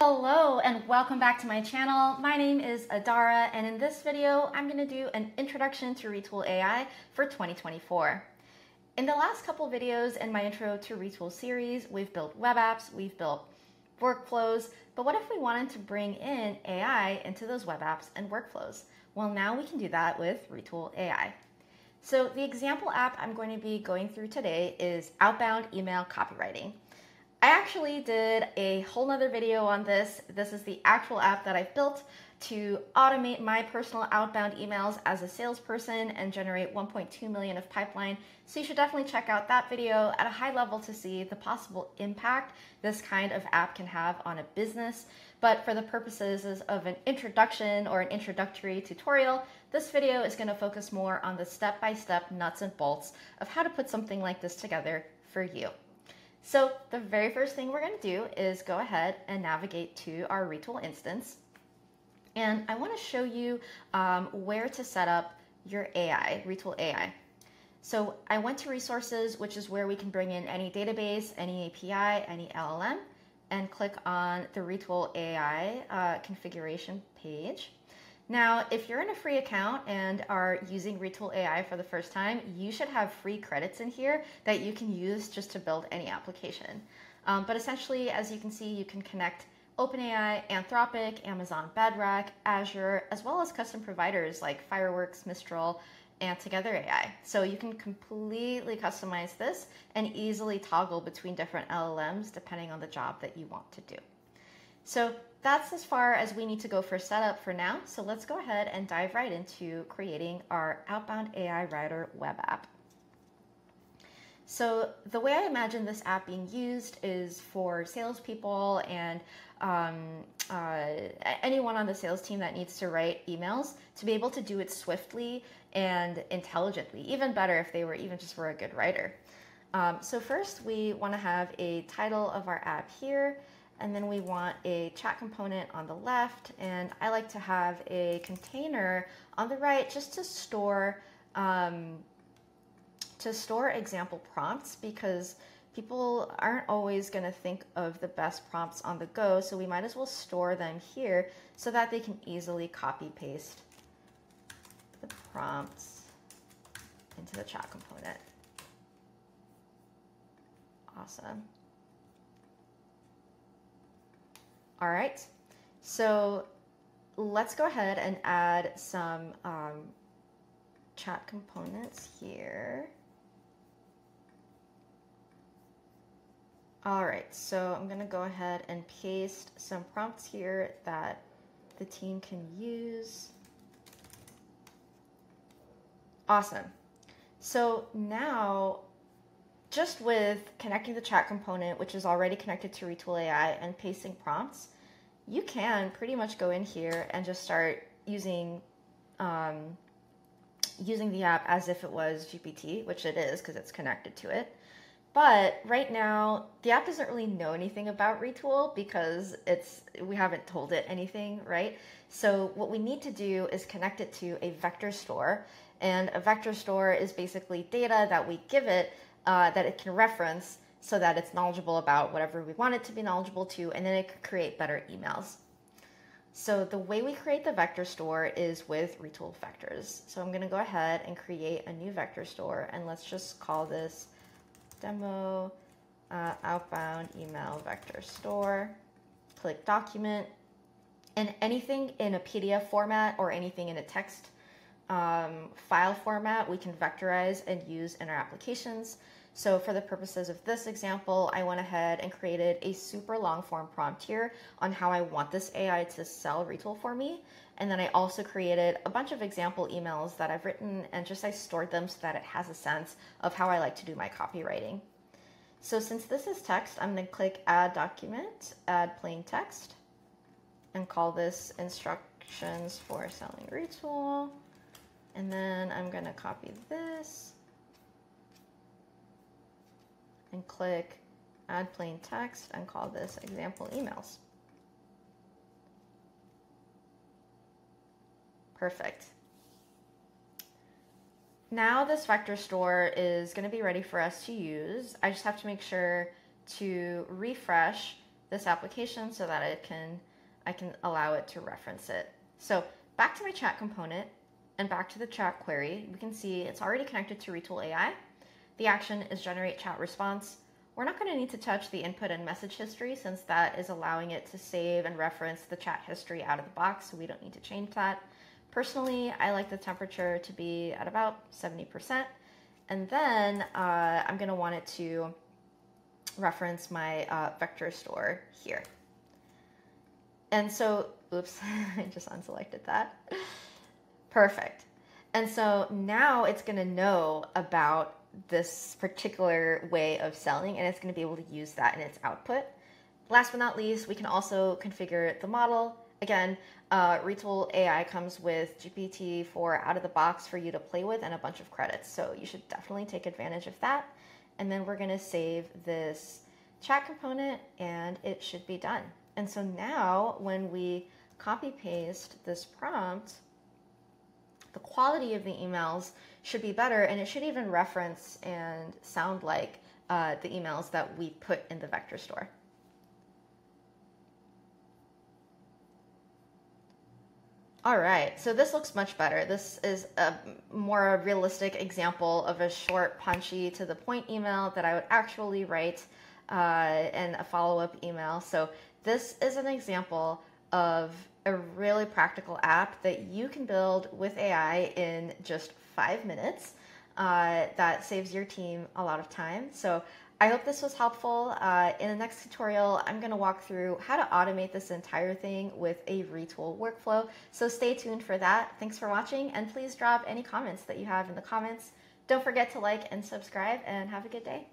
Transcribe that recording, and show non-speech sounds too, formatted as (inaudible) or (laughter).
Hello and welcome back to my channel. My name is Adara and in this video I'm going to do an introduction to Retool AI for 2024. In the last couple videos in my intro to Retool series, we've built web apps, we've built workflows, but what if we wanted to bring in AI into those web apps and workflows? Well, now we can do that with Retool AI. So the example app I'm going to be going through today is outbound email copywriting. I actually did a whole nother video on this. This is the actual app that I've built to automate my personal outbound emails as a salesperson and generate 1.2 million of pipeline. So you should definitely check out that video at a high level to see the possible impact this kind of app can have on a business. But for the purposes of an introduction or an introductory tutorial, this video is gonna focus more on the step-by-step -step nuts and bolts of how to put something like this together for you. So the very first thing we're going to do is go ahead and navigate to our Retool instance. And I want to show you um, where to set up your AI, Retool AI. So I went to resources, which is where we can bring in any database, any API, any LLM, and click on the Retool AI uh, configuration page. Now, if you're in a free account and are using Retool AI for the first time, you should have free credits in here that you can use just to build any application. Um, but essentially, as you can see, you can connect OpenAI, Anthropic, Amazon Bedrock, Azure, as well as custom providers like Fireworks, Mistral, and Together AI. So you can completely customize this and easily toggle between different LLMs depending on the job that you want to do. So that's as far as we need to go for setup for now. So let's go ahead and dive right into creating our Outbound AI Writer web app. So the way I imagine this app being used is for salespeople and um, uh, anyone on the sales team that needs to write emails to be able to do it swiftly and intelligently. Even better if they were even just were a good writer. Um, so first we want to have a title of our app here and then we want a chat component on the left, and I like to have a container on the right just to store um, to store example prompts because people aren't always going to think of the best prompts on the go, so we might as well store them here so that they can easily copy paste the prompts into the chat component. Awesome. All right, so let's go ahead and add some um, chat components here. All right, so I'm gonna go ahead and paste some prompts here that the team can use. Awesome. So now just with connecting the chat component, which is already connected to Retool AI, and pasting prompts, you can pretty much go in here and just start using um, using the app as if it was GPT, which it is because it's connected to it. But right now, the app doesn't really know anything about Retool because it's we haven't told it anything, right? So what we need to do is connect it to a vector store, and a vector store is basically data that we give it uh, that it can reference so that it's knowledgeable about whatever we want it to be knowledgeable to, and then it could create better emails. So the way we create the vector store is with retool vectors. So I'm gonna go ahead and create a new vector store, and let's just call this demo uh, outbound email vector store. Click document, and anything in a PDF format or anything in a text um, file format we can vectorize and use in our applications. So for the purposes of this example, I went ahead and created a super long form prompt here on how I want this AI to sell retool for me. And then I also created a bunch of example emails that I've written and just I stored them so that it has a sense of how I like to do my copywriting. So since this is text, I'm gonna click add document, add plain text, and call this instructions for selling retool. And then I'm gonna copy this and click add plain text and call this example emails. Perfect. Now this vector store is going to be ready for us to use. I just have to make sure to refresh this application so that it can I can allow it to reference it. So back to my chat component and back to the chat query, we can see it's already connected to Retool AI. The action is generate chat response. We're not going to need to touch the input and message history since that is allowing it to save and reference the chat history out of the box, so we don't need to change that. Personally, I like the temperature to be at about 70%. And then uh, I'm going to want it to reference my uh, vector store here. And so, oops, (laughs) I just unselected that. Perfect. And so now it's going to know about this particular way of selling and it's going to be able to use that in its output. Last but not least, we can also configure the model. Again, uh, Retool AI comes with GPT-4 out of the box for you to play with and a bunch of credits. So you should definitely take advantage of that. And then we're going to save this chat component and it should be done. And so now when we copy paste this prompt, the quality of the emails should be better and it should even reference and sound like uh, the emails that we put in the vector store. All right, so this looks much better. This is a more realistic example of a short, punchy, to the point email that I would actually write uh, a follow up email. So, this is an example of a really practical app that you can build with AI in just five minutes. Uh, that saves your team a lot of time. So I hope this was helpful. Uh, in the next tutorial, I'm going to walk through how to automate this entire thing with a retool workflow. So stay tuned for that. Thanks for watching, and please drop any comments that you have in the comments. Don't forget to like and subscribe, and have a good day.